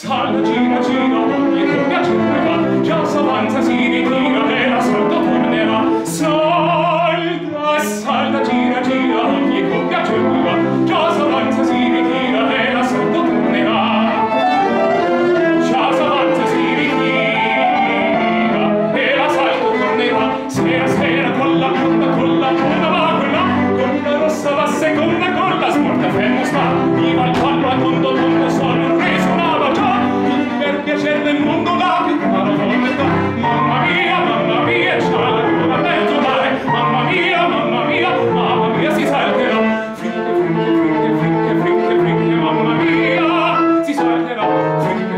Yes, hallelujah. Thank you.